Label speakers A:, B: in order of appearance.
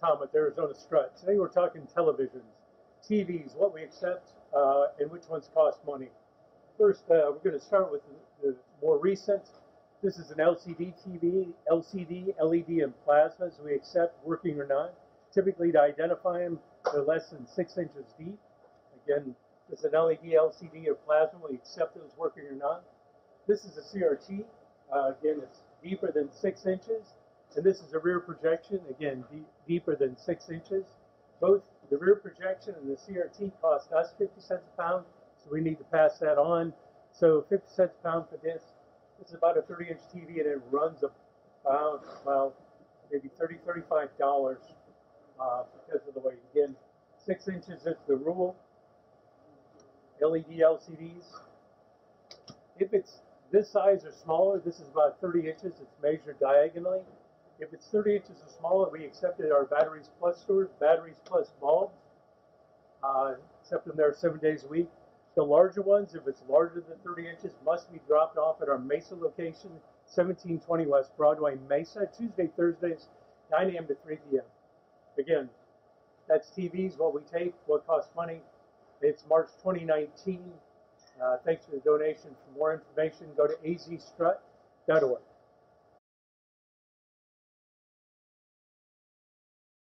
A: Tom with Arizona StRUT. Today we're talking televisions, TVs, what we accept, uh, and which ones cost money. First, uh, we're going to start with the, the more recent. This is an LCD TV, LCD, LED, and plasmas we accept, working or not. Typically, to identify them, they're less than six inches deep. Again, this is an LED, LCD, or plasma. We accept those working or not. This is a CRT. Uh, again, it's deeper than six inches. And this is a rear projection, again, deep, deeper than six inches. Both the rear projection and the CRT cost us 50 cents a pound, so we need to pass that on. So 50 cents a pound for this. This is about a 30 inch TV and it runs about, well, maybe 30 $35 uh, because of the weight. Again, six inches is the rule. LED LCDs. If it's this size or smaller, this is about 30 inches. It's measured diagonally. If it's 30 inches or smaller, we accepted our Batteries Plus stores, Batteries Plus bulbs. Uh, accept them there seven days a week. The larger ones, if it's larger than 30 inches, must be dropped off at our Mesa location, 1720 West Broadway, Mesa, Tuesday, Thursdays, 9 a.m. to 3 p.m. Again, that's TVs, what we take, what costs money. It's March 2019. Uh, thanks for the donation. For more information, go to azstrut.org.